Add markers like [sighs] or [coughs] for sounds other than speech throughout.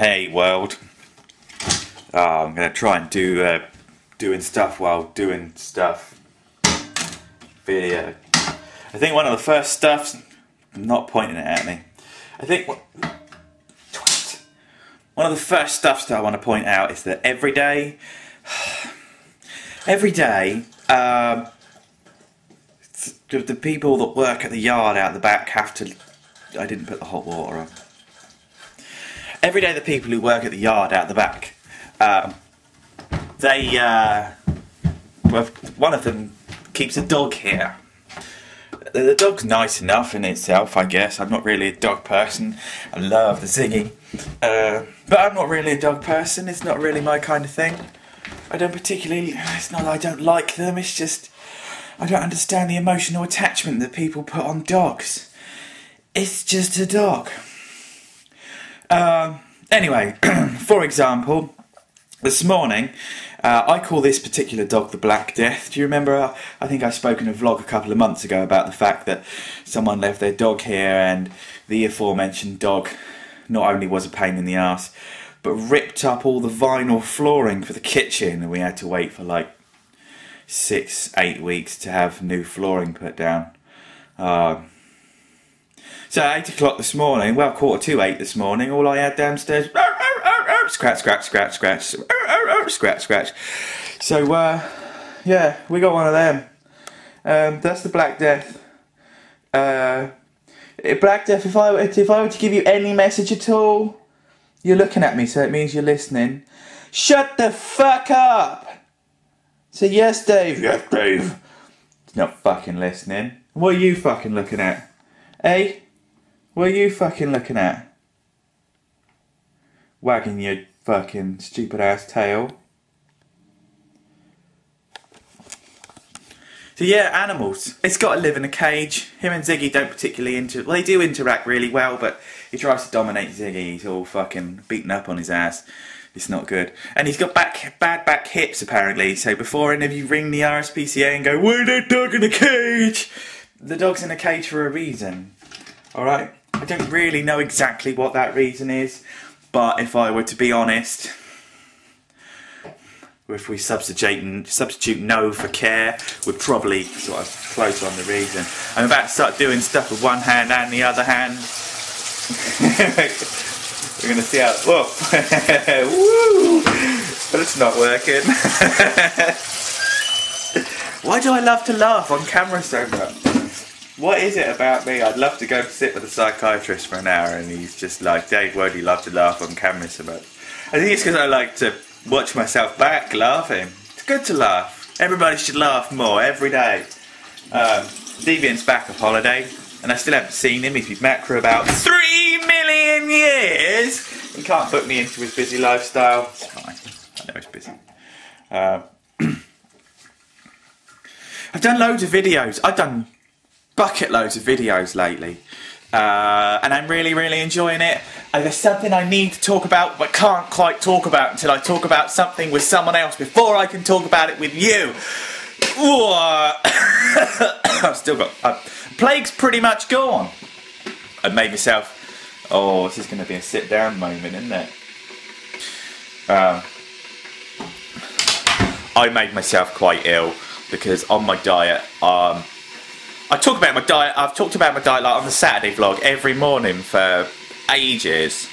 Hey world. Oh, I'm gonna try and do uh, doing stuff while doing stuff. Video. I think one of the first stuffs. I'm not pointing it at me. I think what. One of the first stuffs that I want to point out is that every day, [sighs] every day, um, the, the people that work at the yard out the back have to. I didn't put the hot water on. Every day, the people who work at the yard out the back, um, they. Uh, one of them keeps a dog here. The, the dog's nice enough in itself, I guess. I'm not really a dog person. I love the Ziggy. Uh, but I'm not really a dog person. It's not really my kind of thing. I don't particularly. It's not that I don't like them, it's just. I don't understand the emotional attachment that people put on dogs. It's just a dog. Um, anyway, [clears throat] for example, this morning, uh, I call this particular dog the Black Death. Do you remember? Uh, I think I spoke in a vlog a couple of months ago about the fact that someone left their dog here and the aforementioned dog not only was a pain in the ass, but ripped up all the vinyl flooring for the kitchen and we had to wait for like six, eight weeks to have new flooring put down. Uh, so 8 o'clock this morning, well, quarter to 8 this morning, all I had downstairs, scratch, scratch, scratch, scratch, scratch, scratch. So, uh, yeah, we got one of them. Um, that's the Black Death. Uh, Black Death, if I, if I were to give you any message at all, you're looking at me, so it means you're listening. Shut the fuck up! Say yes, Dave. Yes, Dave. Not fucking listening. What are you fucking looking at? Eh? What are you fucking looking at? Wagging your fucking stupid ass tail. So yeah, animals. It's got to live in a cage. Him and Ziggy don't particularly inter. Well, they do interact really well, but he tries to dominate Ziggy. He's all fucking beaten up on his ass. It's not good. And he's got back bad back hips apparently. So before any of you ring the RSPCA and go, "Why that dog in a cage?" The dog's in a cage for a reason. All right. I don't really know exactly what that reason is, but if I were to be honest, if we substitute substitute no for care, we're probably sort of close on the reason. I'm about to start doing stuff with one hand and the other hand. [laughs] we're gonna see how. Whoa! [laughs] But it's not working. [laughs] Why do I love to laugh on camera so much? What is it about me? I'd love to go sit with a psychiatrist for an hour and he's just like, Dave, why do you love to laugh on camera so much? I think it's because I like to watch myself back laughing. It's good to laugh. Everybody should laugh more every day. Um, Deviant's back of holiday and I still haven't seen him. He's been back for about three million years. He can't put me into his busy lifestyle. It's fine. I know he's busy. Uh, [clears throat] I've done loads of videos. I've done bucket loads of videos lately. Uh, and I'm really, really enjoying it. And there's something I need to talk about, but can't quite talk about until I talk about something with someone else before I can talk about it with you. [coughs] I've still got. Uh, plague's pretty much gone. I made myself. Oh, this is going to be a sit down moment, isn't it? Um, I made myself quite ill because on my diet, um, I talk about my diet. I've talked about my diet like on the Saturday vlog every morning for ages,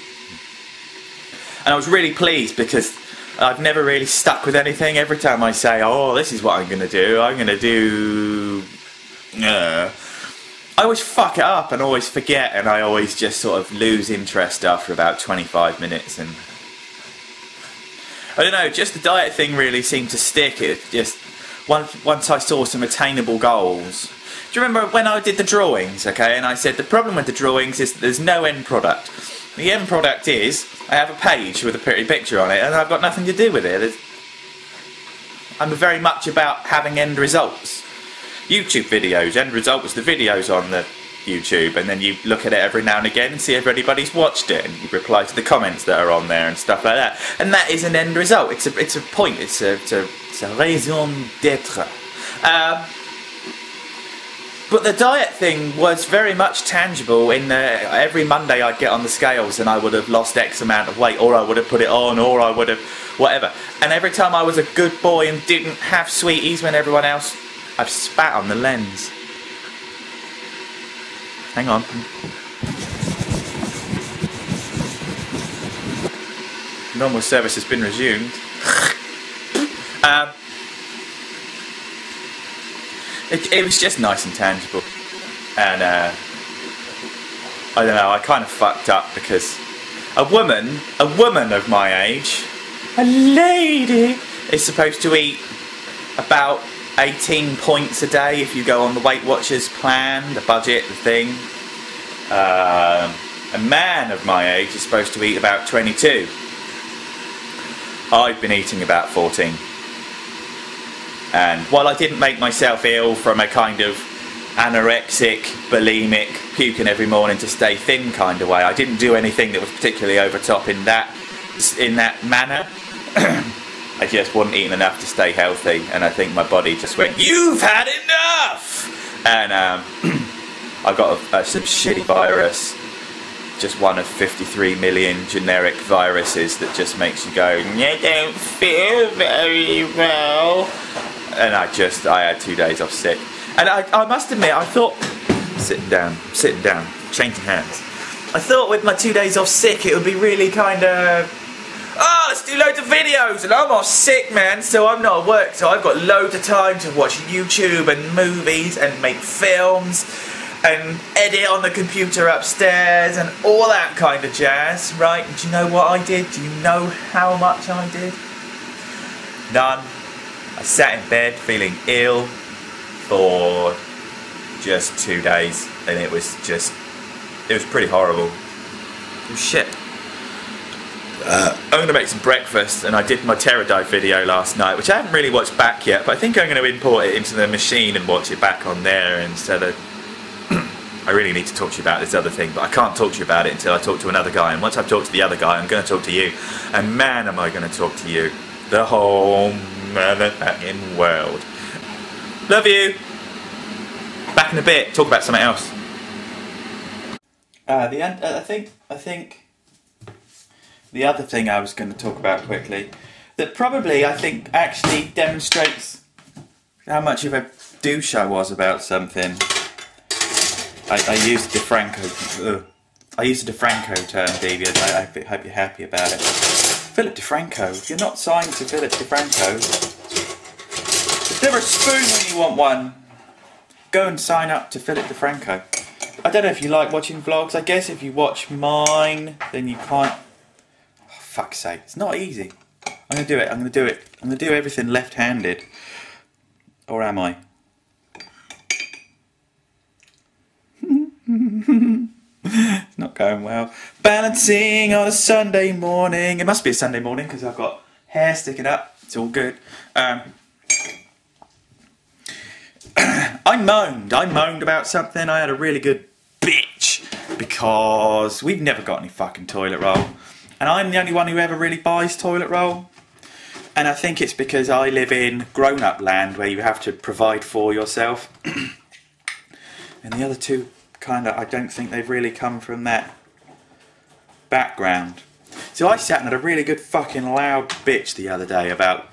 and I was really pleased because I've never really stuck with anything. Every time I say, "Oh, this is what I'm going to do," I'm going to do. Uh, I always fuck it up and always forget, and I always just sort of lose interest after about 25 minutes. And I don't know, just the diet thing really seemed to stick. It just once once I saw some attainable goals do you remember when I did the drawings, okay, and I said the problem with the drawings is there's no end product. The end product is I have a page with a pretty picture on it and I've got nothing to do with it. I'm very much about having end results. YouTube videos, end results, the videos on the YouTube, and then you look at it every now and again and see if anybody's watched it, and you reply to the comments that are on there and stuff like that. And that is an end result. It's a it's a point. It's a it's a, it's a raison d'être. Um, But the diet thing was very much tangible. In the, every Monday, I'd get on the scales and I would have lost X amount of weight, or I would have put it on, or I would have whatever. And every time I was a good boy and didn't have sweeties when everyone else, I've spat on the lens. Hang on. Normal service has been resumed. [laughs] um, it, it, was just nice and tangible. And uh, I don't know, I kind of fucked up because a woman, a woman of my age, a lady, is supposed to eat about 18 points a day if you go on the Weight Watchers plan, the budget, the thing. Um, a man of my age is supposed to eat about 22. I've been eating about 14. And while I didn't make myself ill from a kind of anorexic, bulimic, puking every morning to stay thin kind of way, I didn't do anything that was particularly over top in that in that manner. [clears throat] I just wasn't eating enough to stay healthy, and I think my body just went, "You've had enough!" And um, [clears throat] I got a, a, some shitty virus just one of 53 million generic viruses that just makes you go, you don't feel very well. And I just, I had two days off sick. And I, I must admit, I thought, sitting down, sitting down, changing hands. I thought with my two days off sick, it would be really kind of, oh, let's do loads of videos. And I'm off sick, man, so I'm not at work. So I've got loads of time to watch YouTube and movies and make films and edit on the computer upstairs and all that kind of jazz, right? Do you know what I did? Do you know how much I did? None. I sat in bed feeling ill for just two days and it was just, it was pretty horrible. Was shit. Uh, I'm going to make some breakfast and I did my Dive video last night which I haven't really watched back yet but I think I'm going to import it into the machine and watch it back on there instead [clears throat] of I really need to talk to you about this other thing, but I can't talk to you about it until I talk to another guy. And once I've talked to the other guy, I'm going to talk to you. And man, am I going to talk to you. The whole motherfucking world. Love you. Back in a bit. Talk about something else. Uh, the end. Uh, I think. I think. The other thing I was going to talk about quickly, that probably I think actually demonstrates how much of a douche I was about something. I, I used DeFranco. I used a DeFranco term, David. I, I hope you're happy about it. Philip DeFranco. If you're not signed to Philip DeFranco, is there a spoon when you want one? Go and sign up to Philip DeFranco. I don't know if you like watching vlogs. I guess if you watch mine, then you can't. Oh, fuck's sake, it's not easy. I'm gonna do it. I'm gonna do it. I'm gonna do everything left-handed. Or am I? [laughs] it's not going well. Balancing on a Sunday morning. It must be a Sunday morning because I've got hair sticking up. It's all good. Um, [clears throat] I moaned. I moaned about something. I had a really good bitch because we've never got any fucking toilet roll. And I'm the only one who ever really buys toilet roll. And I think it's because I live in grown up land where you have to provide for yourself. [clears throat] and the other two kind of, I don't think they've really come from that background. So I sat and had a really good fucking loud bitch the other day about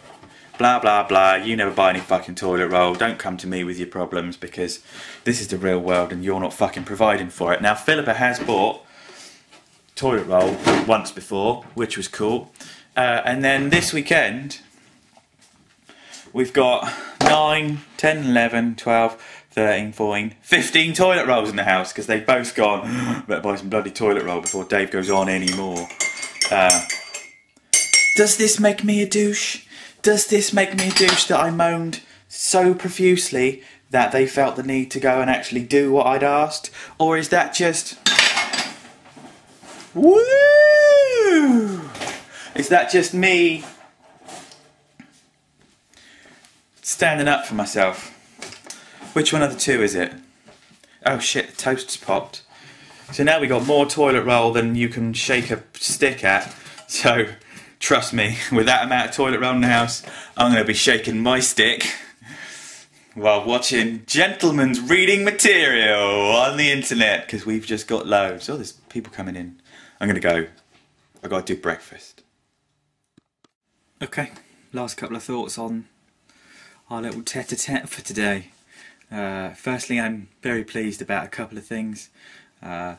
blah blah blah, you never buy any fucking toilet roll, don't come to me with your problems because this is the real world and you're not fucking providing for it. Now Philippa has bought toilet roll once before, which was cool. Uh, and then this weekend, we've got 9, 10, 11, 12, 13, 14, 15 toilet rolls in the house because they've both gone, [gasps] better buy some bloody toilet roll before Dave goes on anymore. Uh, does this make me a douche? Does this make me a douche that I moaned so profusely that they felt the need to go and actually do what I'd asked? Or is that just. Woo! Is that just me standing up for myself? Which one of the two is it? Oh shit, the toast's popped. So now we got more toilet roll than you can shake a stick at. So trust me, [laughs] with that amount of toilet roll in the house, I'm going to be shaking my stick while watching gentlemen's reading material on the internet because we've just got loads. Oh, there's people coming in. I'm gonna go. I gotta do breakfast. Okay, last couple of thoughts on our little tete-a-tete for today. Uh, firstly, I'm very pleased about a couple of things. Uh,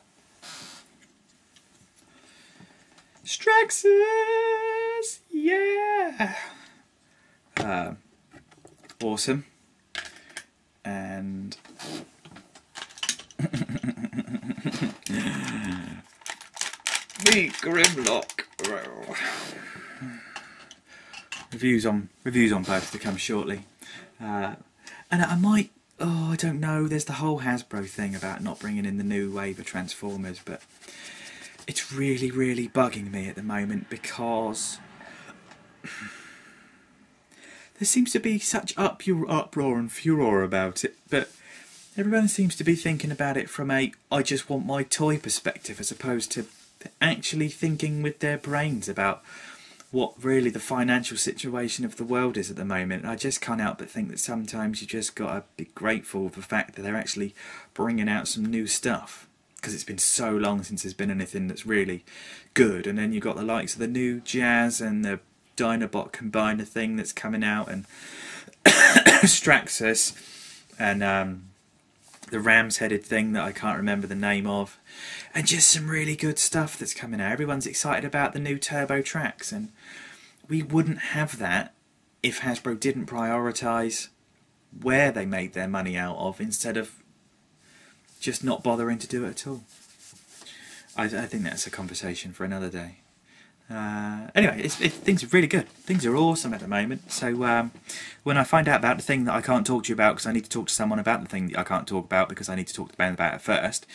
Straxus! Yeah! Uh, awesome. And... [laughs] Me Grimlock. Reviews on reviews on both to come shortly. Uh, and I might oh, I don't know. There's the whole Hasbro thing about not bringing in the new wave of Transformers, but it's really, really bugging me at the moment because there seems to be such up uproar and furor about it, but everyone seems to be thinking about it from a I just want my toy perspective as opposed to actually thinking with their brains about what really the financial situation of the world is at the moment. I just can't help but think that sometimes you just got to be grateful for the fact that they're actually bringing out some new stuff because it's been so long since there's been anything that's really good. And then you've got the likes of the new Jazz and the Dinobot combiner thing that's coming out and [coughs] Straxus and um, the ram's headed thing that I can't remember the name of, and just some really good stuff that's coming out. Everyone's excited about the new Turbo tracks, and we wouldn't have that if Hasbro didn't prioritise where they made their money out of instead of just not bothering to do it at all. I, I think that's a conversation for another day. Uh, anyway, it's, it, things are really good. Things are awesome at the moment. So um, when I find out about the thing that I can't talk to you about because I need to talk to someone about the thing that I can't talk about because I need to talk to Ben about it first,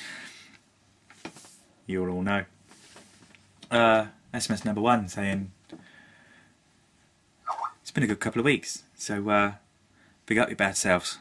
you'll all know. Uh, SMS number one saying it's been a good couple of weeks. So uh, big up your bad selves.